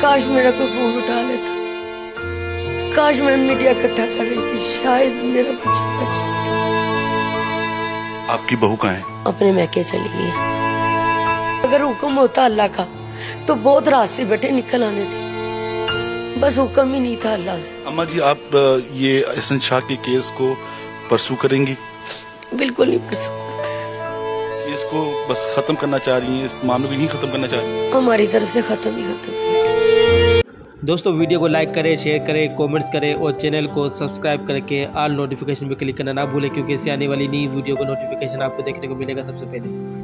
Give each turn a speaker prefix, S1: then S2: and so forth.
S1: काश मेरा कोई फ़ोन उठा लेता। काश मैं मीडिया इकट्ठा कर रही थी शायद मेरा बच्चा बच जाता।
S2: आपकी बहू कहाँ है?
S1: अपने मैके चली गई है। अगर हुक्म होता अल्लाह का तो बहुत से बैठे निकल आने थे। बस हुक्म ही नहीं था अल्लाह से।
S2: अम्मा जी आप ये एहसन शाह के केस को परसू करेंगी?
S1: बिल्कुल नहीं पढ़ सकूँ
S2: केस को बस खत्म करना चाह रही हैं इस मामले को यहीं खत्म करना चाह रही हैं?
S1: हमारी तरफ़ से खत्म ही खत्म।
S3: दोस्तों, वीडियो को लाइक करें शेयर करें कमेंट्स करें और चैनल को सब्सक्राइब करके ऑल नोटिफिकेशन पर क्लिक करना ना भूलें क्योंकि इससे आने वाली नई वीडियो का नोटिफिकेशन आपको देखने को मिलेगा सबसे पहले।